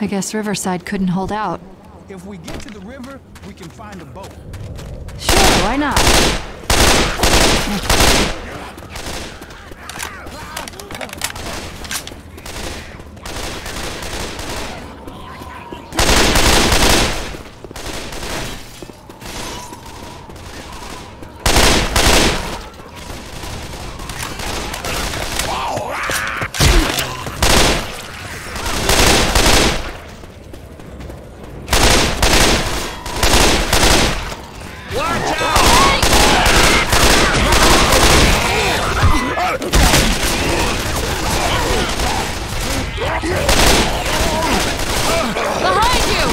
I guess Riverside couldn't hold out. If we get to the river, we can find a boat. Sure, why not? Behind you!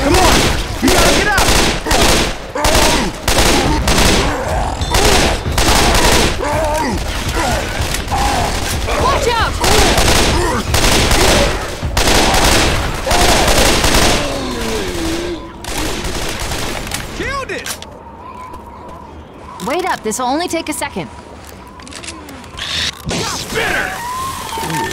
Come on! You gotta get up! Watch out! Killed it! Wait up, this will only take a second. Spitter!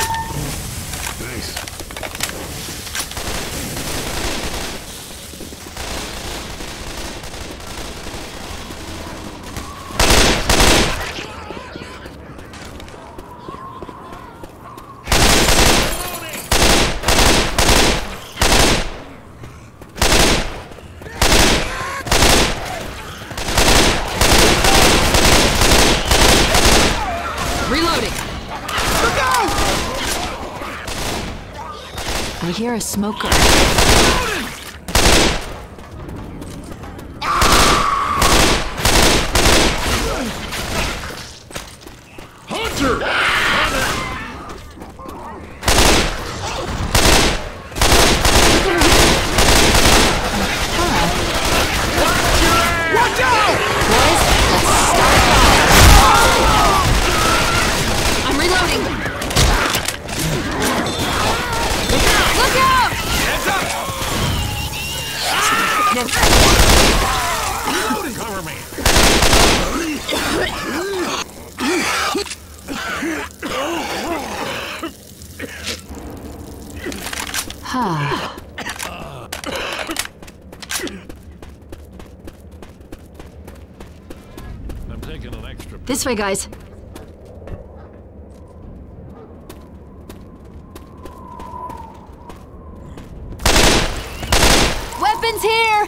Reloading. Look out! I hear a smoker. Hunter! This way, guys. Weapons here!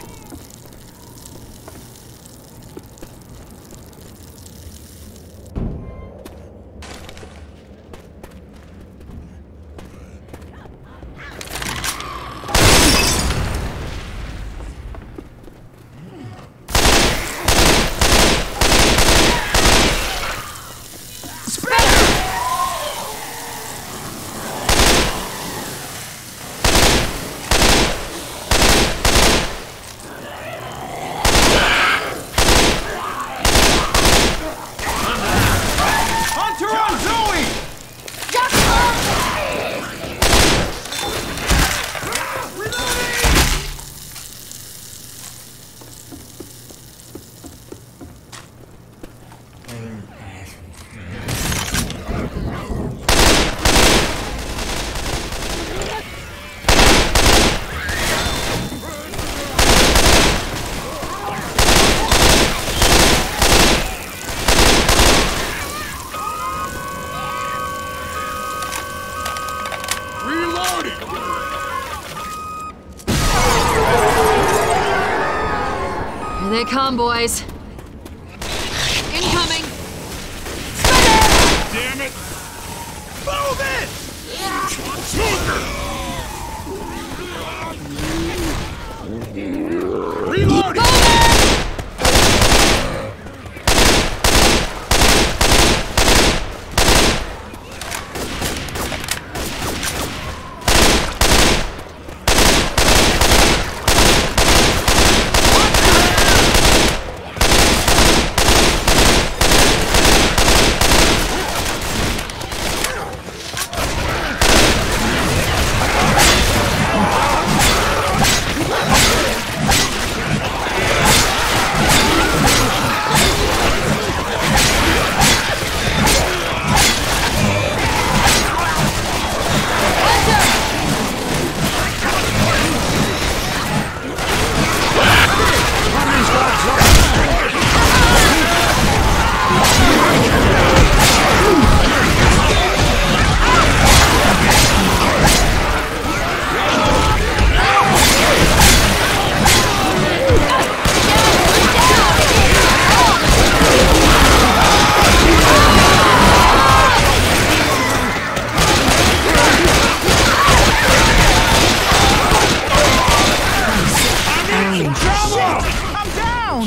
Hunter on Zoe! Reloading! Here they come, boys. Incoming! Damn it! Move it! Reloading!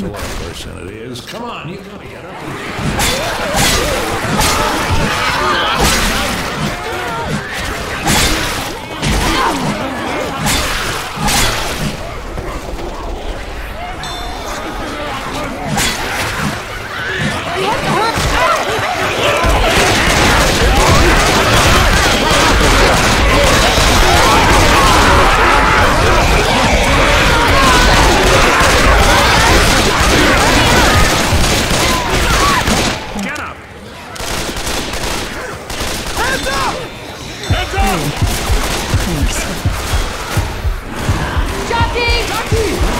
sort of person it is. Come on, you gotta get up and down. Jockey! Jockey!